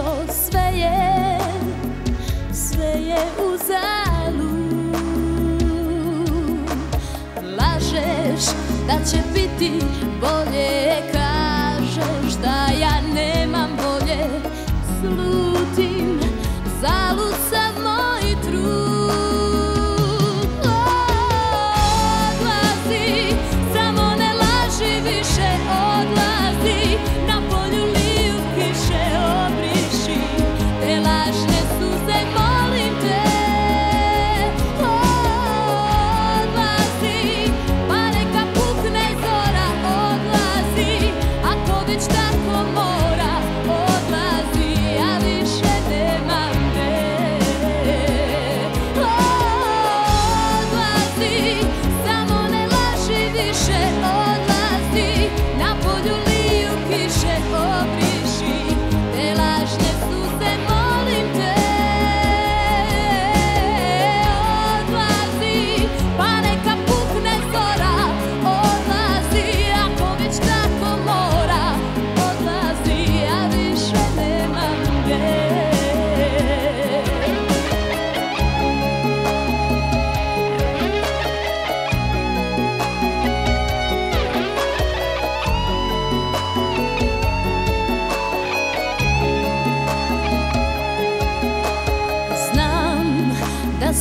što sve je, sve je u zalu. Lažeš da će biti bolje, kažeš da ja nemam bolje sluha.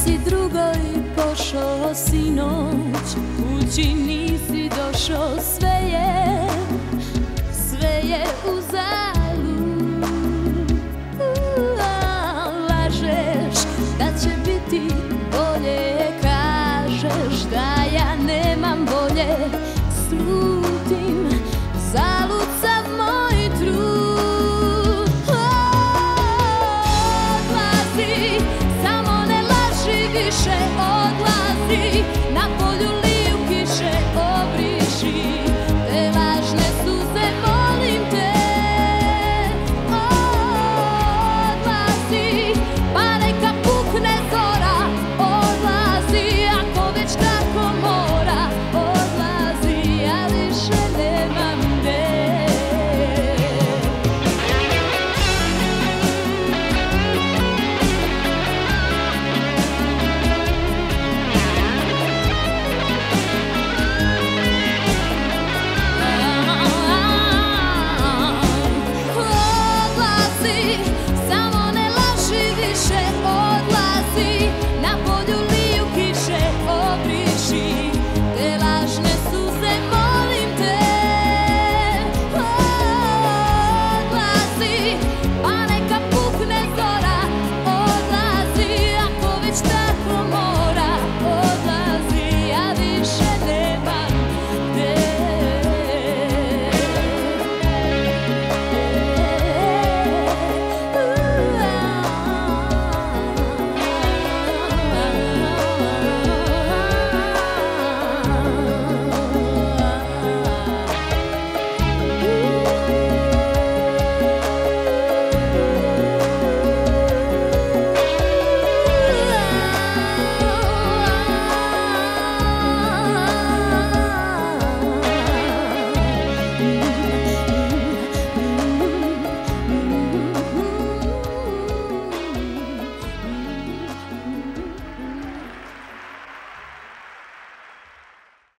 si drugoj pošao sinoć, kući nisi došao sve. pisze o